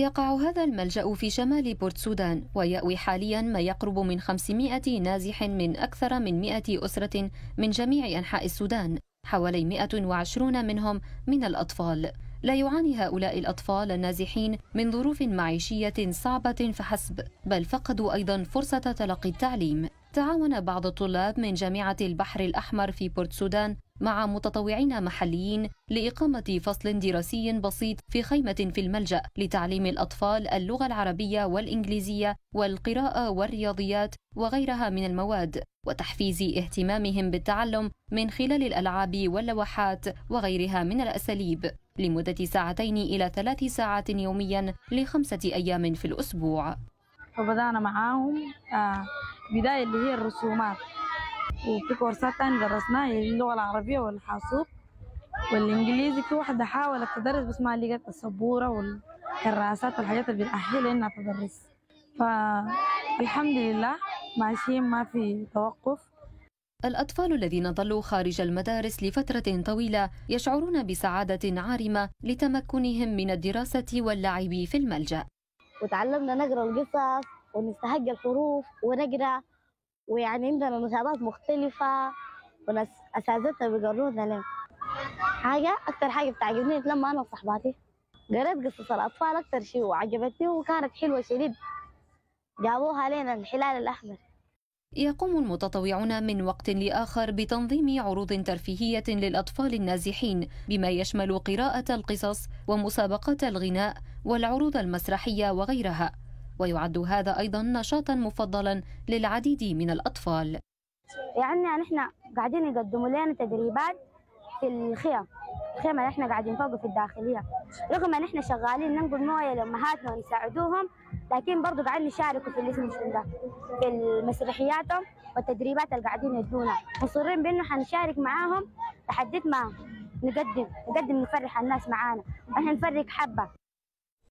يقع هذا الملجأ في شمال بورت سودان ويأوي حاليا ما يقرب من 500 نازح من أكثر من 100 أسرة من جميع أنحاء السودان حوالي 120 منهم من الأطفال. لا يعاني هؤلاء الأطفال النازحين من ظروف معيشية صعبة فحسب بل فقدوا أيضا فرصة تلقي التعليم. تعاون بعض الطلاب من جامعة البحر الأحمر في بورت سودان مع متطوعين محليين لإقامة فصل دراسي بسيط في خيمة في الملجأ لتعليم الأطفال اللغة العربية والإنجليزية والقراءة والرياضيات وغيرها من المواد وتحفيز اهتمامهم بالتعلم من خلال الألعاب واللوحات وغيرها من الأساليب. لمدة ساعتين إلى ثلاث ساعات يوميا لخمسة أيام في الأسبوع. فبدأنا معاهم آه بداية اللي هي الرسومات. وفي كورسات تانية درسناها اللغة العربية والحاسوب والإنجليزي. في واحدة حاولت تدرس بس ما لقت السبورة والكراسات والحاجات اللي بتأهلها إنها تدرس. فالحمد لله ماشيين ما في توقف. الأطفال الذين ظلوا خارج المدارس لفترة طويلة يشعرون بسعادة عارمة لتمكنهم من الدراسة واللعب في الملجأ. وتعلمنا نقرأ القصص ونستهج الحروف ونقرأ ويعني عندنا نشاطات مختلفة وناس أساتذتنا بيقرونا لنا حاجة أكتر حاجة بتعجبني لما أنا وصحباتي قريت قصص الأطفال أكتر شيء وعجبتني وكانت حلوة شديد. جابوها لنا الحلال الأحمر. يقوم المتطوعون من وقت لآخر بتنظيم عروض ترفيهية للأطفال النازحين بما يشمل قراءة القصص ومسابقات الغناء والعروض المسرحية وغيرها. ويعد هذا أيضا نشاطا مفضلا للعديد من الأطفال. يعني نحن قاعدين يقدموا لنا تدريبات في الخيم الخيمة اللي إحنا قاعدين فوق في الداخلية. رغم إن إحنا شغالين ننقل موية لأمهاتنا ونساعدوهم لكن برضو قاعدين نشاركوا في الاسم ده في المسرحياتهم والتدريبات اللي قاعدين يدونا. مصرين بأنه حنشارك معاهم لحد ما نقدم نقدم نفرح الناس معانا. إحنا نفرق حبة.